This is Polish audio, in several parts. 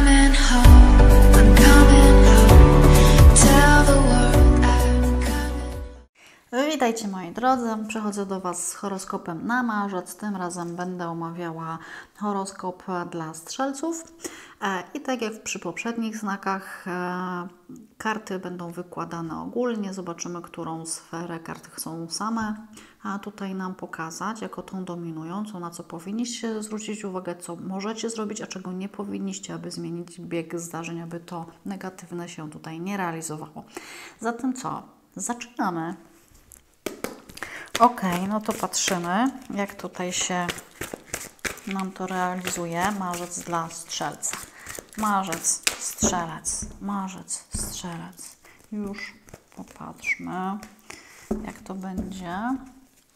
coming home. Witajcie moi drodzy, przechodzę do Was z horoskopem na marzec. Tym razem będę omawiała horoskop dla strzelców. E, I tak jak przy poprzednich znakach, e, karty będą wykładane ogólnie. Zobaczymy, którą sferę karty chcą same a tutaj nam pokazać jako tą dominującą, na co powinniście zwrócić uwagę, co możecie zrobić, a czego nie powinniście, aby zmienić bieg zdarzeń, aby to negatywne się tutaj nie realizowało. Zatem co? Zaczynamy. Ok, no to patrzymy, jak tutaj się nam to realizuje. Marzec dla strzelca. Marzec, strzelec, marzec, strzelec. Już popatrzmy, jak to będzie.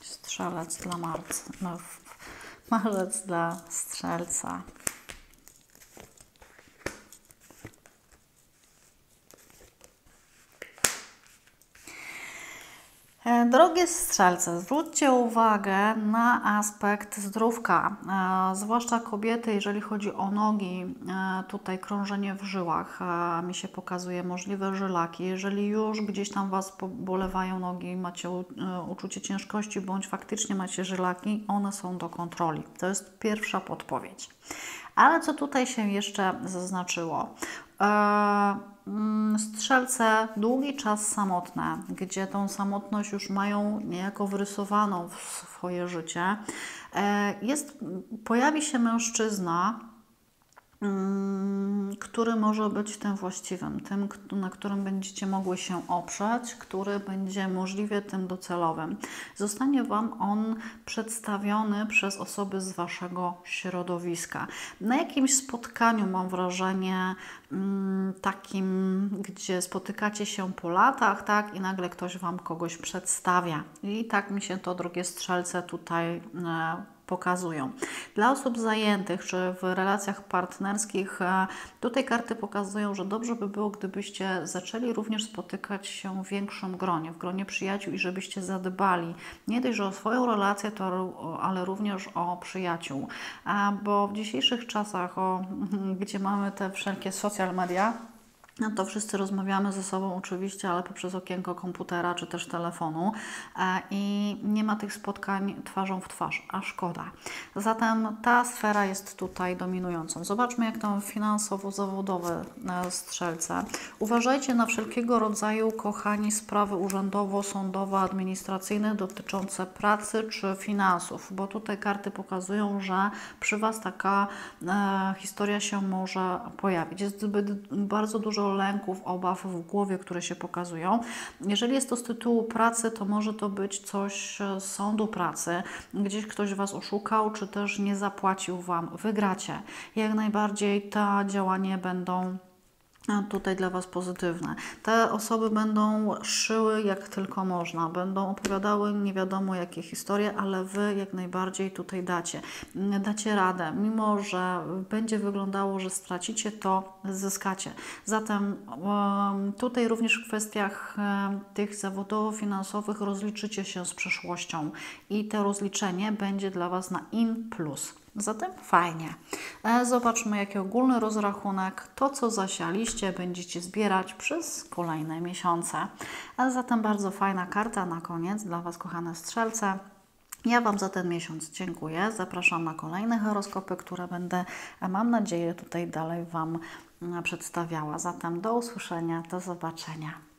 Strzelec dla marca. No, marzec dla strzelca. Drogie strzelce, zwróćcie uwagę na aspekt zdrówka, e, zwłaszcza kobiety, jeżeli chodzi o nogi, e, tutaj krążenie w żyłach, e, mi się pokazuje możliwe żylaki. Jeżeli już gdzieś tam Was bolewają nogi, macie uczucie ciężkości, bądź faktycznie macie żylaki, one są do kontroli. To jest pierwsza podpowiedź. Ale co tutaj się jeszcze zaznaczyło? E, mm, strzelce długi czas samotne, gdzie tą samotność już mają niejako wrysowaną w swoje życie. E, jest, pojawi się mężczyzna, który może być tym właściwym, tym, na którym będziecie mogły się oprzeć, który będzie możliwie tym docelowym. Zostanie Wam on przedstawiony przez osoby z Waszego środowiska. Na jakimś spotkaniu, mam wrażenie, mm, takim, gdzie spotykacie się po latach, tak, i nagle ktoś Wam kogoś przedstawia. I tak mi się to, drogie strzelce, tutaj e, pokazują. Dla osób zajętych czy w relacjach partnerskich, e, tutaj karty pokazują, że dobrze by było, gdybyście zaczęli również spotykać się w większym gronie, w gronie przyjaciół i żebyście zadbali nie tylko o swoją relację, to, ale również o przyjaciół. Bo w dzisiejszych czasach, o, gdzie mamy te wszelkie social media, no to wszyscy rozmawiamy ze sobą oczywiście, ale poprzez okienko komputera czy też telefonu e, i nie ma tych spotkań twarzą w twarz, a szkoda. Zatem ta sfera jest tutaj dominującą. Zobaczmy, jak tam finansowo-zawodowe e, strzelce. Uważajcie na wszelkiego rodzaju, kochani, sprawy urzędowo-sądowe, administracyjne dotyczące pracy czy finansów, bo tutaj karty pokazują, że przy Was taka e, historia się może pojawić. Jest zbyt bardzo dużo dużo lęków, obaw w głowie, które się pokazują. Jeżeli jest to z tytułu pracy, to może to być coś z sądu pracy, gdzieś ktoś Was oszukał, czy też nie zapłacił Wam. Wygracie. Jak najbardziej te działania będą tutaj dla Was pozytywne. Te osoby będą szyły jak tylko można, będą opowiadały nie wiadomo jakie historie, ale Wy jak najbardziej tutaj dacie. Dacie radę, mimo że będzie wyglądało, że stracicie, to zyskacie. Zatem tutaj również w kwestiach tych zawodowo-finansowych rozliczycie się z przeszłością i to rozliczenie będzie dla Was na in plus. Zatem fajnie. E, zobaczmy, jaki ogólny rozrachunek. To, co zasialiście, będziecie zbierać przez kolejne miesiące. A zatem bardzo fajna karta na koniec dla Was, kochane strzelce. Ja Wam za ten miesiąc dziękuję. Zapraszam na kolejne horoskopy, które będę, mam nadzieję, tutaj dalej Wam przedstawiała. Zatem do usłyszenia, do zobaczenia.